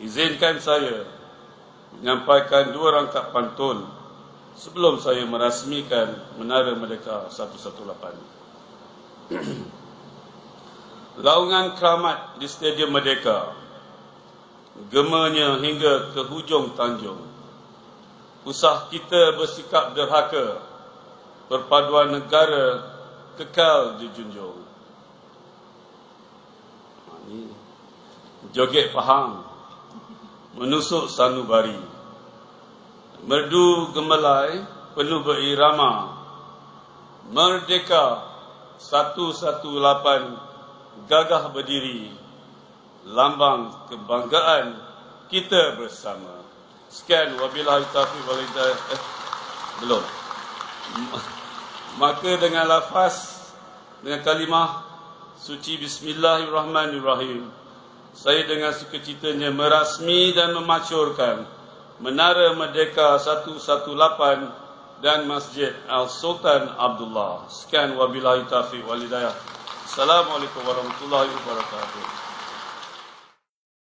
Izinkan saya menyampaikan dua rangkap pantun sebelum saya merasmikan Menara Merdeka 118. Laungan keramat di Stadium Merdeka gemanya hingga ke hujung tanjung. Usah kita bersikap derhaka, perpaduan negara kekal dijunjung. Joget faham menusuk sanubari. Merdu gemelai penuh berirama. Merdeka 118 gagah berdiri. Lambang kebanggaan kita bersama. Sekian wabillahi taufiq wal hidayah. Eh, belum. Maka dengan lafaz dengan kalimah suci bismillahirrahmanirrahim saya dengan sukacitanya merasmi dan memasyurkan Menara Merdeka 118 dan Masjid Al-Sultan Abdullah. Sekian wabillahi taufiq walidayah. Assalamualaikum warahmatullahi wabarakatuh.